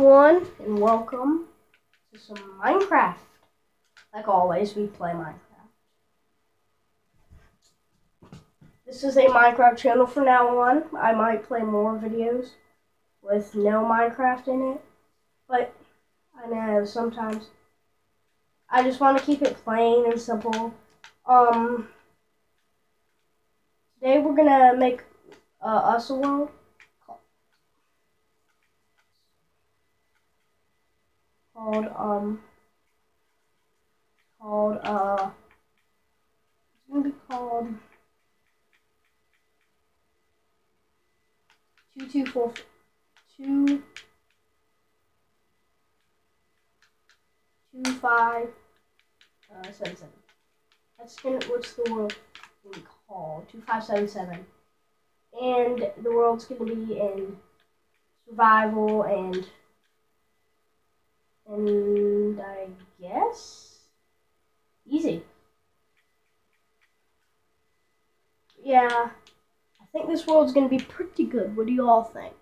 everyone, and welcome to some Minecraft. Like always, we play Minecraft. This is a Minecraft channel from now on. I might play more videos with no Minecraft in it, but I know sometimes I just want to keep it plain and simple. Um, today we're gonna make uh, us a world. Called um called uh it's gonna be called two two four two two five uh seven seven. That's gonna what's the world gonna be called? Two five seven seven. And the world's gonna be in survival and and I guess easy. Yeah, I think this world's gonna be pretty good. What do you all think?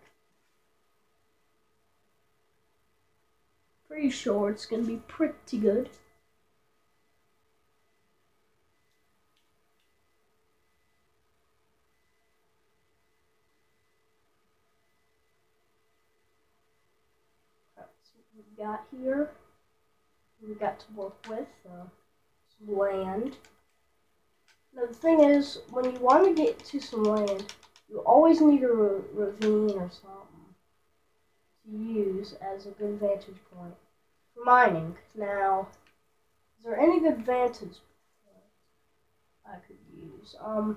Pretty sure it's gonna be pretty good. That's what we've got here. We've got to work with uh, some land. Now the thing is, when you want to get to some land, you always need a ravine or something to use as a good vantage point for mining. Now, is there any good vantage I could use? Um,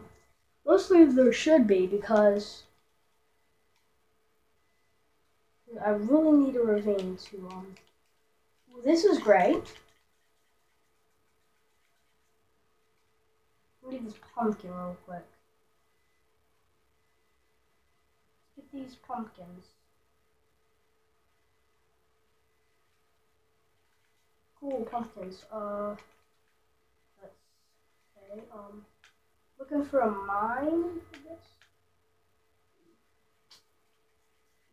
mostly there should be because I really need a ravine to, um, well, this is great. Me get this pumpkin real quick. Let's get these pumpkins. Cool pumpkins. Uh, let's, okay, um, looking for a mine, I guess.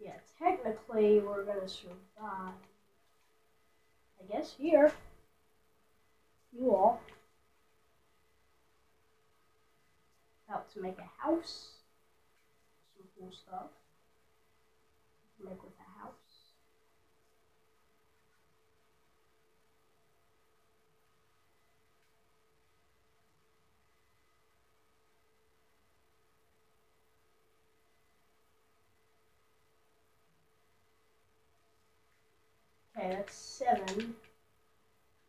Yeah, technically we're gonna survive. I guess here. You all. About to make a house. Some cool stuff. Make with a house. Okay, that's seven.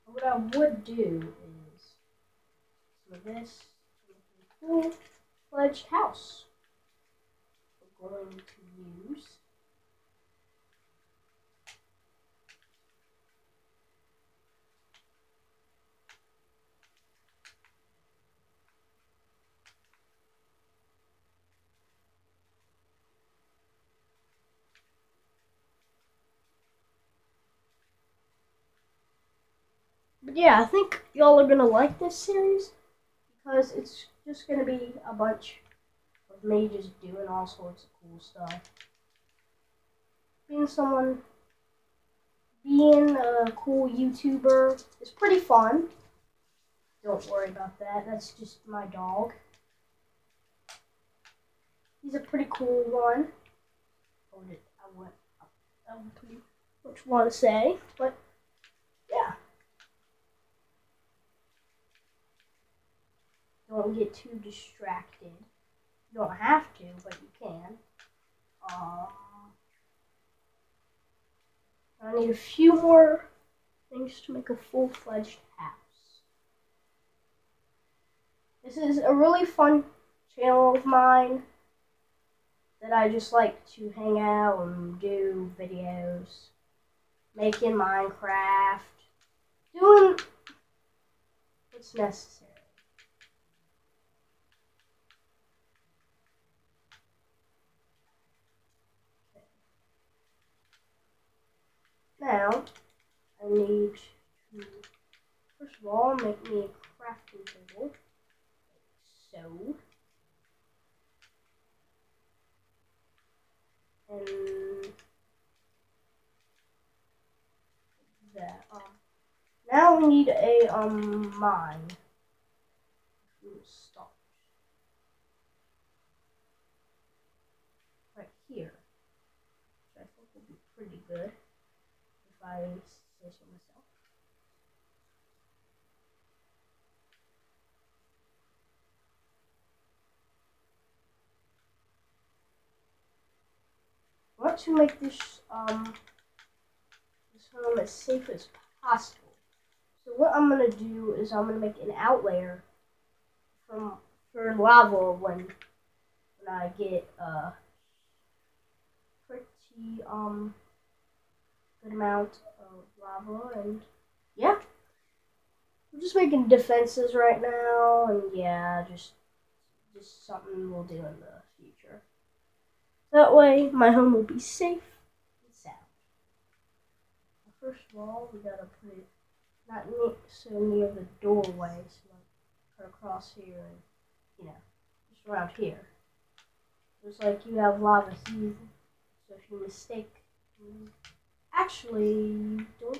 What I would do is for this full fledged house. We're going to use But yeah, I think y'all are gonna like this series because it's just gonna be a bunch of me just doing all sorts of cool stuff. Being someone, being a cool YouTuber is pretty fun. Don't worry about that. That's just my dog. He's a pretty cool one. I would, I would, I would pretty much want to say, but yeah. Don't get too distracted. You don't have to, but you can. Um, I need a few more things to make a full-fledged house. This is a really fun channel of mine that I just like to hang out and do videos, making Minecraft, doing what's necessary. Now, I need to, first of all, make me a crafting table. Like so. And that. Um, now we need a um mine. Stop. Right here. Which I think will be pretty good I myself. I want to make this um this home as safe as possible. So what I'm gonna do is I'm gonna make an out layer from for lava when when I get uh pretty um good amount of lava and yeah. We're just making defenses right now and yeah, just just something we'll do in the future. That way my home will be safe and sound. First of all, we gotta put it not near, so near the doorway, so like cut across here and you know, just around here. Just like you have lava season, so if you mistake, actually don't.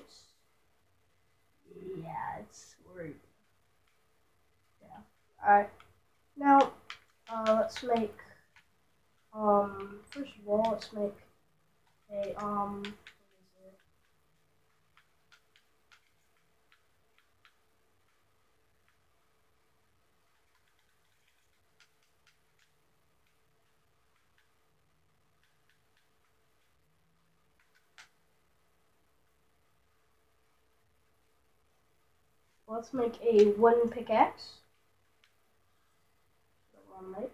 Yeah, it's weird. Yeah. All right. Now, uh, let's make. Um, first of all, let's make a um Let's make a wooden pickaxe. One make.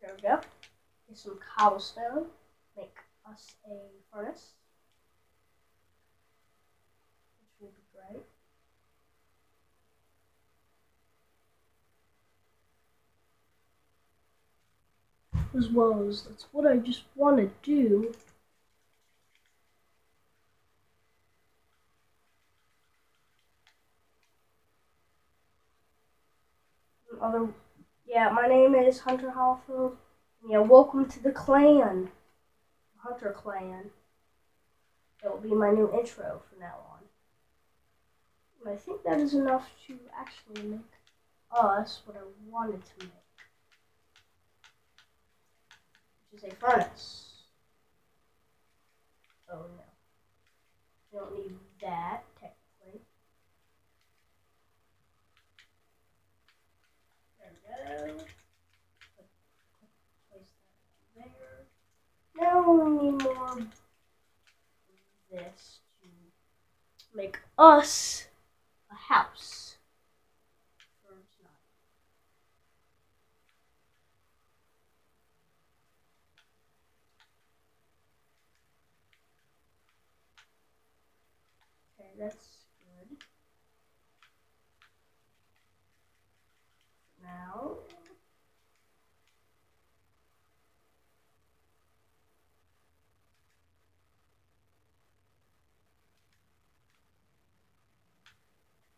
There we go. Get some cobblestone. Make us a furnace. Which will be great. As well as that's what I just want to do. Other, yeah, my name is Hunter Hallfield. Yeah, welcome to the clan, Hunter Clan. It will be my new intro from now on. I think that is enough to actually make us what I wanted to make. Is a furnace. Oh no. You don't need that, technically. There we go. Place that there. Now we need more of this to make us a house. that's good. Now,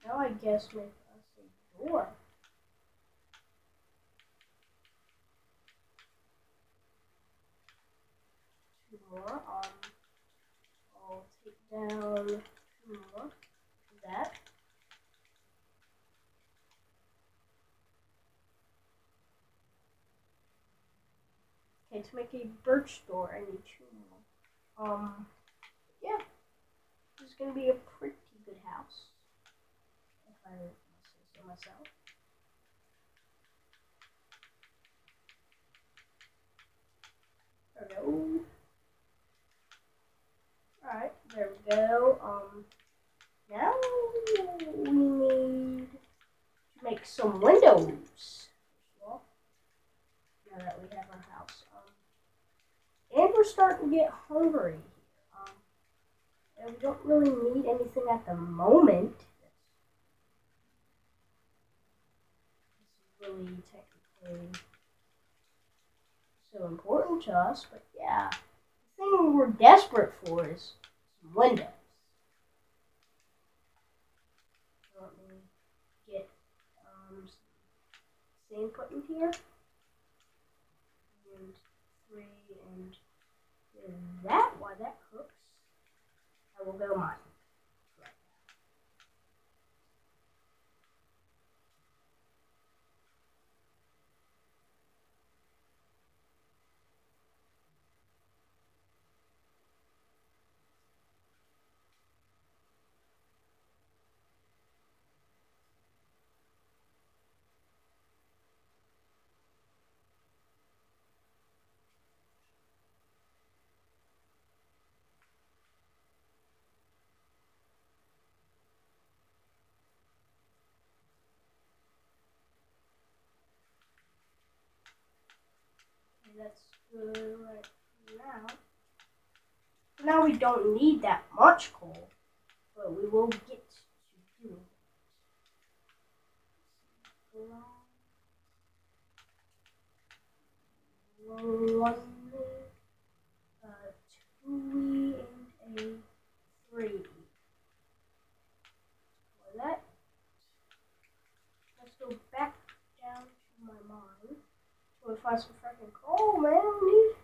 now I guess make us a door. Two more. Um, I'll take down two more that. Okay, to make a birch door, I need two more. Um, yeah, this is gonna be a pretty good house, I say so myself. There we go. Alright, there we go. Um, now we need to make some windows. Now that we have our house. Um, and we're starting to get hungry. Um, and we don't really need anything at the moment. really technically so important to us, but yeah. The thing we're desperate for is some windows. Let me get um, same put in here. And three, and that, while that cooks, I will go mine. That's good right now. Now we don't need that much coal, but we will get to doing uh, two, and a three. For that, let's go back down to my mine. So we find some freaking coal, man. We need.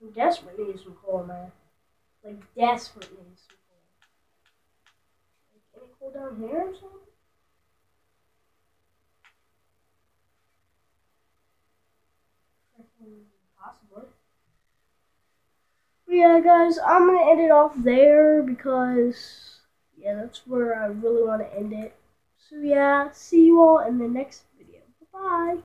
We desperately need some coal, man. Like desperately need some coal. Like, any coal down here or something? Possibly. But yeah, guys, I'm gonna end it off there because yeah, that's where I really want to end it. So yeah, see you all in the next video. Bye bye.